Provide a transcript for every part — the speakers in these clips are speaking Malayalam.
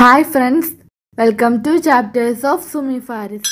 Hi friends welcome to chapters of Sumi Faris.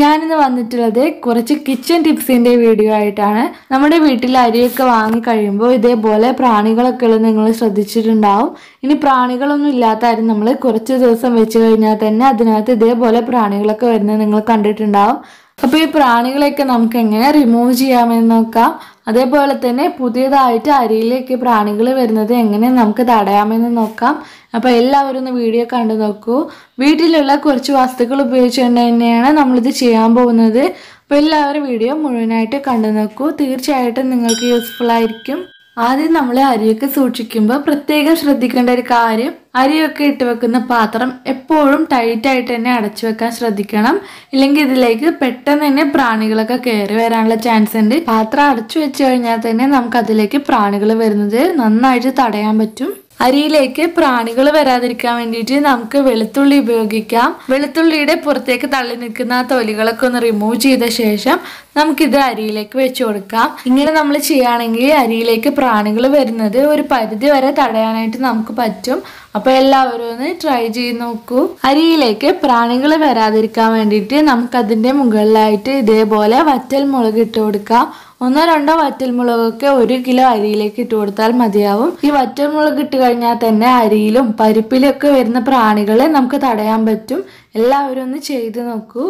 ഞാനിന്ന് വന്നിട്ടുള്ളത് കുറച്ച് കിച്ചൺ ടിപ്സിന്റെ വീഡിയോ ആയിട്ടാണ്. നമ്മുടെ വീട്ടിൽ അരിയൊക്കെ വാങ്ങി കഴിയുമ്പോൾ ഇതേപോലെ പ്രാണികളൊക്കെ ഉള്ളത് നിങ്ങൾ ശ്രദ്ധിച്ചിട്ടുണ്ടാവും. ഇനി പ്രാണികളൊന്നും ഇല്ലാത്ത അരി നമ്മൾ കുറച്ച് ദിവസം വെച്ച് കഴിഞ്ഞാൽ തന്നെ അതിനകത്ത് ഇതേപോലെ പ്രാണികളൊക്കെ വരുന്നത് നിങ്ങൾ കണ്ടിട്ടുണ്ടാവും. അപ്പോൾ ഈ പ്രാണികളെയൊക്കെ നമുക്ക് എങ്ങനെ റിമൂവ് ചെയ്യാമെന്ന് നോക്കാം. അതേപോലെ തന്നെ പുതിയതായിട്ട് അരിയിലേക്ക് പ്രാണികൾ വരുന്നത് എങ്ങനെ നമുക്ക് തടയാമെന്ന് നോക്കാം. അപ്പോൾ എല്ലാവരും ഒന്ന് വീഡിയോ കണ്ടു നോക്കൂ. വീട്ടിലുള്ള കുറച്ച് വസ്തുക്കൾ ഉപയോഗിച്ചുകൊണ്ട് തന്നെയാണ് നമ്മളിത് ചെയ്യാൻ പോകുന്നത്. അപ്പോൾ എല്ലാവരും വീഡിയോ മുഴുവനായിട്ട് കണ്ടു നോക്കൂ. തീർച്ചയായിട്ടും നിങ്ങൾക്ക് യൂസ്ഫുൾ ആയിരിക്കും. ആദ്യം നമ്മൾ അരിയൊക്കെ സൂക്ഷിക്കുമ്പോൾ പ്രത്യേകം ശ്രദ്ധിക്കേണ്ട ഒരു കാര്യം അരിയൊക്കെ ഇട്ട് വെക്കുന്ന പാത്രം എപ്പോഴും ടൈറ്റായിട്ട് തന്നെ അടച്ചു വെക്കാൻ ശ്രദ്ധിക്കണം. ഇല്ലെങ്കിൽ ഇതിലേക്ക് പെട്ടെന്ന് തന്നെ പ്രാണികളൊക്കെ കയറി വരാനുള്ള ചാൻസ് ഉണ്ട്. പാത്രം അടച്ചു വെച്ച് കഴിഞ്ഞാൽ തന്നെ നമുക്ക് അതിലേക്ക് പ്രാണികൾ വരുന്നത് നന്നായിട്ട് തടയാൻ പറ്റും. അരിയിലേക്ക് പ്രാണികൾ വരാതിരിക്കാൻ വേണ്ടിയിട്ട് നമുക്ക് വെളുത്തുള്ളി ഉപയോഗിക്കാം. വെളുത്തുള്ളിയുടെ പുറത്തേക്ക് തള്ളി നിൽക്കുന്ന തൊലികളൊക്കെ ഒന്ന് റിമൂവ് ചെയ്ത ശേഷം നമുക്കിത് അരിയിലേക്ക് വെച്ച് കൊടുക്കാം. ഇങ്ങനെ നമ്മൾ ചെയ്യുകയാണെങ്കിൽ അരിയിലേക്ക് പ്രാണികൾ വരുന്നത് ഒരു പരിധി വരെ തടയാനായിട്ട് നമുക്ക് പറ്റും. അപ്പോൾ എല്ലാവരും ഒന്ന് ട്രൈ ചെയ്ത് നോക്കൂ. അരിയിലേക്ക് പ്രാണികൾ വരാതിരിക്കാൻ വേണ്ടിയിട്ട് നമുക്കതിന്റെ മുകളിലായിട്ട് ഇതേപോലെ വറ്റൽ മുളക് ഇട്ട് കൊടുക്കാം. ഒന്നോ രണ്ടോ വറ്റൽ വറ്റൽമുളകൊക്കെ ഒരു കിലോ അരിയിലേക്ക് ഇട്ട് കൊടുത്താൽ മതിയാവും. ഈ വറ്റൽ മുളക് ഇട്ട് കഴിഞ്ഞാൽ തന്നെ അരിയിലും പരിപ്പിലും ഒക്കെ വരുന്ന പ്രാണികളെ നമുക്ക് തടയാൻ പറ്റും. എല്ലാവരും ഒന്ന് ചെയ്ത് നോക്കൂ.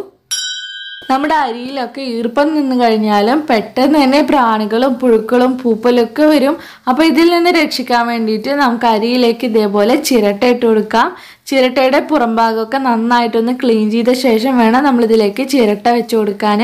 നമ്മുടെ അരിയിലൊക്കെ ഈർപ്പം നിന്ന് കഴിഞ്ഞാലും പെട്ടെന്ന് തന്നെ പ്രാണികളും പുഴുക്കളും പൂപ്പലൊക്കെ വരും. അപ്പോൾ ഇതിൽ നിന്ന് രക്ഷിക്കാൻ വേണ്ടിയിട്ട് നമുക്ക് അരിയിലേക്ക് ഇതേപോലെ ചിരട്ട ഇട്ട് കൊടുക്കാം. ചിരട്ടയുടെ പുറംഭാഗമൊക്കെ നന്നായിട്ടൊന്ന് ക്ലീൻ ചെയ്ത ശേഷം വേണം നമ്മളിതിലേക്ക് ചിരട്ട വെച്ച് കൊടുക്കാൻ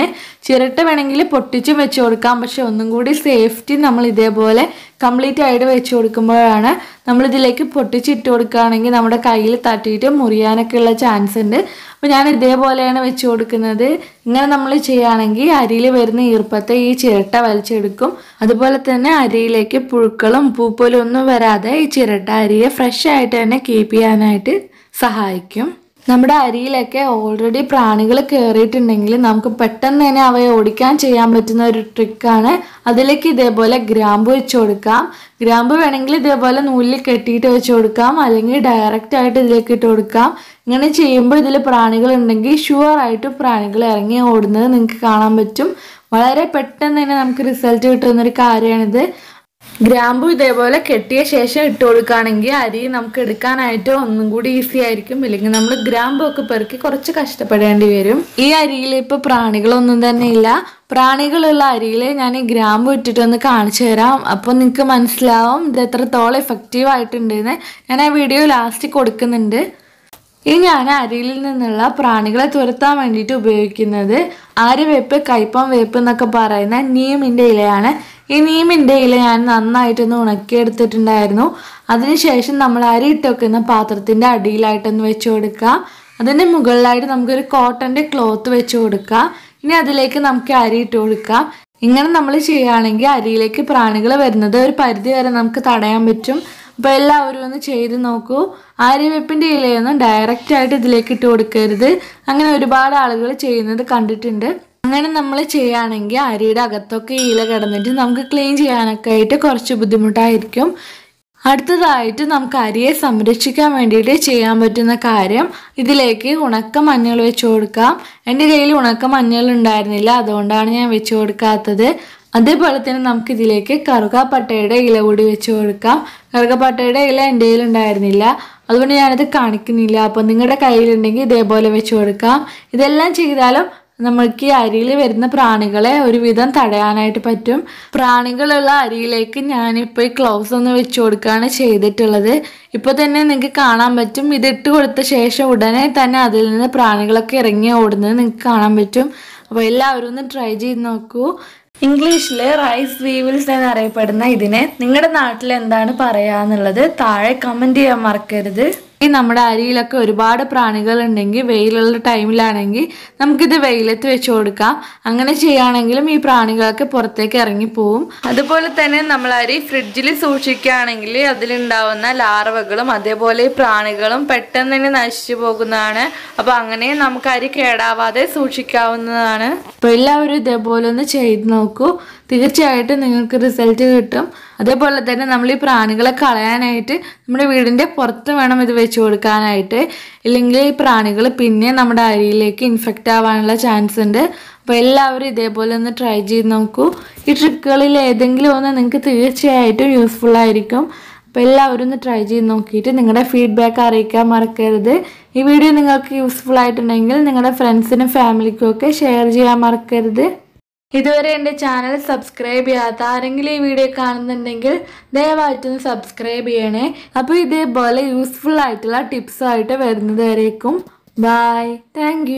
ചിരട്ട വേണമെങ്കിൽ പൊട്ടിച്ചും വെച്ച് കൊടുക്കാം. പക്ഷെ ഒന്നും കൂടി സേഫ്റ്റി നമ്മൾ ഇതേപോലെ കംപ്ലീറ്റ് ആയിട്ട് വെച്ച് കൊടുക്കുമ്പോഴാണ് നമ്മളിതിലേക്ക് പൊട്ടിച്ചിട്ട് കൊടുക്കുകയാണെങ്കിൽ നമ്മുടെ കയ്യിൽ തട്ടിയിട്ട് മുറിയാനൊക്കെ ഉള്ള ചാൻസ് ഉണ്ട്. അപ്പോൾ ഞാൻ ഇതേപോലെയാണ് വെച്ച് കൊടുക്കുന്നത്. ഇങ്ങനെ നമ്മൾ ചെയ്യുകയാണെങ്കിൽ അരിയിൽ വരുന്ന ഈർപ്പത്തെ ഈ ചിരട്ട വലിച്ചെടുക്കും. അതുപോലെ തന്നെ അരിയിലേക്ക് പുഴുക്കളും പൂപ്പലും ഒന്നും വരാതെ ഈ ചിരട്ട അരിയെ ഫ്രഷ് ആയിട്ട് തന്നെ കീപ്പ് ചെയ്യാനായിട്ട് സഹായിക്കും. നമ്മുടെ അരിയിലൊക്കെ ഓൾറെഡി പ്രാണികൾ കയറിയിട്ടുണ്ടെങ്കിൽ നമുക്ക് പെട്ടെന്ന് തന്നെ അവയെ ഓടിക്കാൻ ചെയ്യാൻ പറ്റുന്ന ഒരു ട്രിക്കാണ് അതിലേക്ക് ഇതേപോലെ ഗ്രാമ്പ് വെച്ച് കൊടുക്കാം. ഗ്രാമ്പ് വേണമെങ്കിൽ ഇതേപോലെ നൂലിൽ കെട്ടിയിട്ട് വെച്ച് കൊടുക്കാം. അല്ലെങ്കിൽ ഡയറക്റ്റ് ആയിട്ട് ഇതിലേക്ക് ഇട്ട് കൊടുക്കാം. ഇങ്ങനെ ചെയ്യുമ്പോൾ ഇതിൽ പ്രാണികൾ ഉണ്ടെങ്കിൽ ഷുവർ ആയിട്ട് പ്രാണികൾ ഇറങ്ങി ഓടുന്നത് നിങ്ങൾക്ക് കാണാൻ പറ്റും. വളരെ പെട്ടെന്ന് തന്നെ നമുക്ക് റിസൾട്ട് കിട്ടുന്ന ഒരു കാര്യമാണിത്. ഗ്രാമ്പു ഇതേപോലെ കെട്ടിയ ശേഷം ഇട്ട് കൊടുക്കുകയാണെങ്കിൽ അരി നമുക്ക് എടുക്കാനായിട്ട് ഒന്നും കൂടി ഈസി ആയിരിക്കും. ഇല്ലെങ്കിൽ നമ്മൾ ഗ്രാമ്പു ഒക്കെ പെറുക്കി കുറച്ച് കഷ്ടപ്പെടേണ്ടി വരും. ഈ അരിയിൽ ഇപ്പൊ പ്രാണികളൊന്നും തന്നെ ഇല്ല. പ്രാണികളുള്ള അരിയിൽ ഞാൻ ഈ ഗ്രാമ്പു ഇട്ടിട്ടൊന്ന് കാണിച്ചു തരാം. അപ്പോൾ നിങ്ങൾക്ക് മനസ്സിലാവും ഇത് എത്രത്തോളം എഫക്റ്റീവ് ആയിട്ടുണ്ടെന്ന് ഞാൻ ആ വീഡിയോ ലാസ്റ്റ് കൊടുക്കുന്നുണ്ട്. ഇനി ഞാൻ അരിയിൽ നിന്നുള്ള പ്രാണികളെ തുരത്താൻ വേണ്ടിയിട്ട് ഉപയോഗിക്കുന്നത് ആര്യവേപ്പ് കയ്പം വേപ്പ് എന്നൊക്കെ പറയുന്ന നീമിന്റെ ഇലയാണ്. ഈ നീമിന്റെ ഇല ഞാൻ നന്നായിട്ടൊന്ന് ഉണക്കിയെടുത്തിട്ടുണ്ടായിരുന്നു. അതിനുശേഷം നമ്മൾ അരി ഇട്ട് വെക്കുന്ന പാത്രത്തിന്റെ അടിയിലായിട്ടൊന്ന് വെച്ച് കൊടുക്കുക. അതിന്റെ മുകളിലായിട്ട് നമുക്കൊരു കോട്ടന്റെ ക്ലോത്ത് വെച്ച് കൊടുക്കുക. ഇനി അതിലേക്ക് നമുക്ക് അരി ഇട്ട് കൊടുക്കാം ഇങ്ങനെ നമ്മൾ ചെയ്യുകയാണെങ്കിൽ അരിയിലേക്ക് പ്രാണികൾ വരുന്നത് ഒരു പരിധി വരെ നമുക്ക് തടയാൻ പറ്റും. അപ്പോൾ എല്ലാവരും ഒന്ന് ചെയ്ത് നോക്കൂ. ആര്യവേപ്പിന്റെ ഇലയൊന്നും ഡയറക്റ്റായിട്ട് ഇതിലേക്ക് ഇട്ട് കൊടുക്കരുത്. അങ്ങനെ ഒരുപാട് ആളുകൾ ചെയ്യുന്നത് കണ്ടിട്ടുണ്ട്. അങ്ങനെ നമ്മൾ ചെയ്യുകയാണെങ്കിൽ അരിയുടെ അകത്തൊക്കെ ഇല കിടന്നിട്ട് നമുക്ക് ക്ലീൻ ചെയ്യാനൊക്കെ ആയിട്ട് കുറച്ച് ബുദ്ധിമുട്ടായിരിക്കും. അടുത്തതായിട്ട് നമുക്ക് അരിയെ സംരക്ഷിക്കാൻ വേണ്ടിയിട്ട് ചെയ്യാൻ പറ്റുന്ന കാര്യം ഇതിലേക്ക് ഉണക്ക മഞ്ഞൾ വെച്ച് കൊടുക്കാം. എന്റെ കയ്യിൽ ഉണക്ക മഞ്ഞൾ ഉണ്ടായിരുന്നില്ല അതുകൊണ്ടാണ് ഞാൻ വെച്ച് കൊടുക്കാത്തത്. അതേപോലെ തന്നെ നമുക്ക് ഇതിലേക്ക് കറുകാപ്പട്ടയുടെ ഇല കൂടി വെച്ച് കൊടുക്കാം. കറുകപ്പട്ടയുടെ ഇല എന്റെ കയ്യിൽ ഉണ്ടായിരുന്നില്ല അതുകൊണ്ട് ഞാനത് കാണിക്കുന്നില്ല. അപ്പോൾ നിങ്ങളുടെ കയ്യിലുണ്ടെങ്കിൽ ഇതേപോലെ വെച്ച് കൊടുക്കാം. ഇതെല്ലാം ചെയ്താലും നമ്മൾക്ക് അരിയിൽ വരുന്ന പ്രാണികളെ ഒരുവിധം തടയാനായിട്ട് പറ്റും. പ്രാണികളുള്ള അരിയിലേക്ക് ഞാനിപ്പോൾ ഈ ക്ലൗസ് ഒന്ന് വെച്ച് കൊടുക്കുകയാണ് ചെയ്തിട്ടുള്ളത്. ഇപ്പോൾ തന്നെ നിങ്ങൾക്ക് കാണാൻ പറ്റും. ഇതിട്ട് കൊടുത്ത ശേഷം ഉടനെ തന്നെ അതിൽ നിന്ന് പ്രാണികളൊക്കെ ഇറങ്ങി ഓടുന്നത് നിങ്ങൾക്ക് കാണാൻ പറ്റും. അപ്പോൾ എല്ലാവരും ഒന്ന് ട്രൈ ചെയ്ത് നോക്കൂ. ഇംഗ്ലീഷിൽ റൈസ് വീവിൽസ് എന്നറിയപ്പെടുന്ന ഇതിനെ നിങ്ങളുടെ നാട്ടിൽ എന്താണ് പറയുക എന്നുള്ളത് താഴെ കമന്റ് ചെയ്യാൻ മറക്കരുത്. ഈ നമ്മുടെ അരിയിലൊക്കെ ഒരുപാട് പ്രാണികൾ ഉണ്ടെങ്കിൽ വെയിലുള്ള ടൈമിലാണെങ്കിൽ നമുക്കിത് വെയിലത്ത് വെച്ച് കൊടുക്കാം. അങ്ങനെ ചെയ്യുകയാണെങ്കിലും ഈ പ്രാണികളൊക്കെ പുറത്തേക്ക് ഇറങ്ങി ഇറങ്ങിപ്പോവും അതുപോലെ തന്നെ നമ്മൾ അരി ഫ്രിഡ്ജിൽ സൂക്ഷിക്കുകയാണെങ്കിൽ അതിലുണ്ടാവുന്ന ലാർവകളും അതേപോലെ ഈ പ്രാണികളും പെട്ടെന്ന് തന്നെ നശിച്ചു പോകുന്നതാണ്. അപ്പോൾ അങ്ങനെ നമുക്ക് അരി കേടാവാതെ സൂക്ഷിക്കാവുന്നതാണ്. അപ്പോൾ എല്ലാവരും ഇതേപോലെ ഒന്ന് ചെയ്ത് നോക്കൂ. തീർച്ചയായിട്ടും നിങ്ങൾക്ക് റിസൾട്ട് കിട്ടും. അതേപോലെ തന്നെ നമ്മൾ ഈ പ്രാണികളെ കളയാനായിട്ട് നമ്മുടെ വീടിന്റെ പുറത്ത് വേണം ഇത് വെച്ച് കൊടുക്കാനായിട്ട്. ഇല്ലെങ്കിൽ ഈ പ്രാണികൾ പിന്നെ നമ്മുടെ അരിയിലേക്ക് ഇൻഫെക്റ്റ് ആവാനുള്ള ചാൻസ് ഉണ്ട്. അപ്പോൾ എല്ലാവരും ഇതേപോലെ ഒന്ന് ട്രൈ ചെയ്ത് നോക്കൂ. ഈ ട്രിക്കുകളിൽ ഏതെങ്കിലും ഒന്ന് നിങ്ങൾക്ക് തീർച്ചയായിട്ടും യൂസ്ഫുൾ ആയിരിക്കും. അപ്പോൾ എല്ലാവരും ഒന്ന് ട്രൈ ചെയ്ത് നോക്കിയിട്ട് നിങ്ങളുടെ ഫീഡ്ബാക്ക് അറിയിക്കാൻ മറക്കരുത്. ഈ വീഡിയോ നിങ്ങൾക്ക് യൂസ്ഫുൾ ആയിട്ടുണ്ടെങ്കിൽ നിങ്ങളുടെ ഫ്രണ്ട്സിനും ഫാമിലിക്കും ഒക്കെ ഷെയർ ചെയ്യാൻ മറക്കരുത്. ഇതുവരെ എന്റെ ചാനൽ സബ്സ്ക്രൈബ് ചെയ്യാത്ത ആരെങ്കിലും ഈ വീഡിയോ കാണുന്നുണ്ടെങ്കിൽ ദയവായിട്ടൊന്ന് സബ്സ്ക്രൈബ് ചെയ്യണേ. അപ്പോൾ ഇതേപോലെ യൂസ്ഫുൾ ആയിട്ടുള്ള ടിപ്സുമായിട്ട് വരുന്നത് വരേക്കും. Bye thank